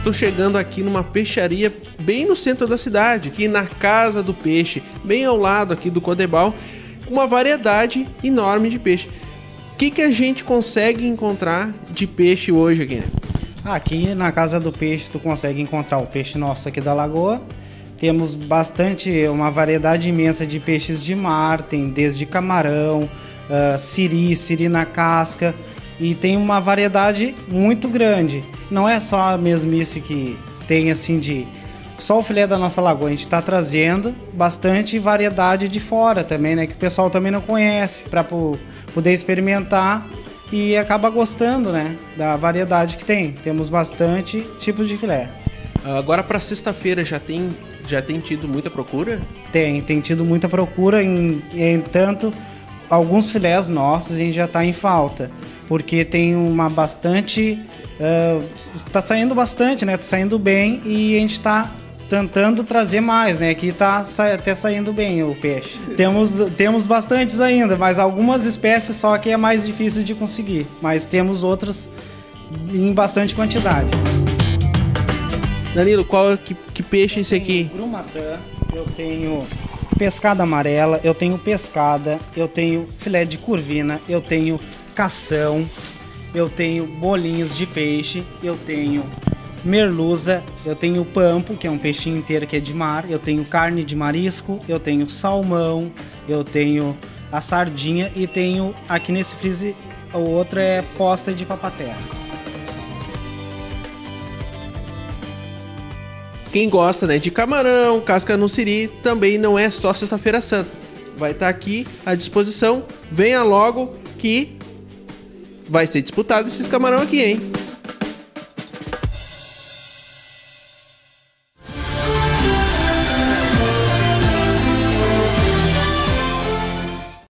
Estou chegando aqui numa peixaria bem no centro da cidade, aqui na Casa do Peixe, bem ao lado aqui do Codebal, uma variedade enorme de peixe. O que, que a gente consegue encontrar de peixe hoje aqui? Aqui na Casa do Peixe tu consegue encontrar o peixe nosso aqui da lagoa. Temos bastante, uma variedade imensa de peixes de mar, tem desde camarão, uh, siri, siri na casca, e tem uma variedade muito grande. Não é só a mesmice que tem assim de só o filé da nossa lagoa, a gente está trazendo bastante variedade de fora também, né? Que o pessoal também não conhece, para poder experimentar e acaba gostando, né? Da variedade que tem. Temos bastante tipos de filé. Agora para sexta-feira já tem já tem tido muita procura? Tem, tem tido muita procura. Em, em tanto alguns filés nossos a gente já está em falta porque tem uma bastante. Está uh, saindo bastante, né? Está saindo bem e a gente está tentando trazer mais, né? Aqui está até saindo bem o peixe. Temos, temos bastantes ainda, mas algumas espécies só que é mais difícil de conseguir. Mas temos outras em bastante quantidade. Danilo, qual que, que peixe é esse aqui? Grumatã, eu tenho pescada amarela, eu tenho pescada, eu tenho filé de curvina, eu tenho cação, eu tenho bolinhos de peixe, eu tenho merluza, eu tenho pampo, que é um peixinho inteiro que é de mar, eu tenho carne de marisco, eu tenho salmão, eu tenho a sardinha e tenho aqui nesse freezer o outro é posta de papaterra. Quem gosta né, de camarão, casca no siri, também não é só sexta-feira santa. Vai estar aqui à disposição. Venha logo que vai ser disputado esses camarão aqui, hein?